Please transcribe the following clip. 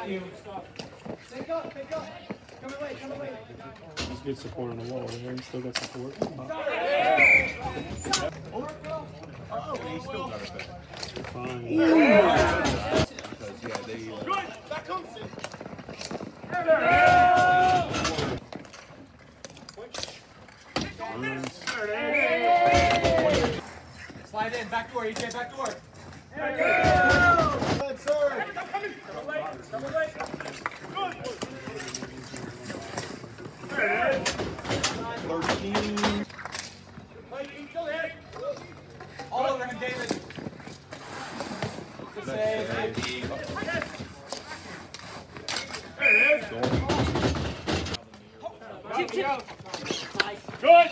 Pick up, pick up. Come away, come away. He's good support on the wall. He's still got support. Oh, he still got it back. Fine. Because, yeah, they. Uh, Slide in, back door, EJ, back door. All over him, David. Good save. Good.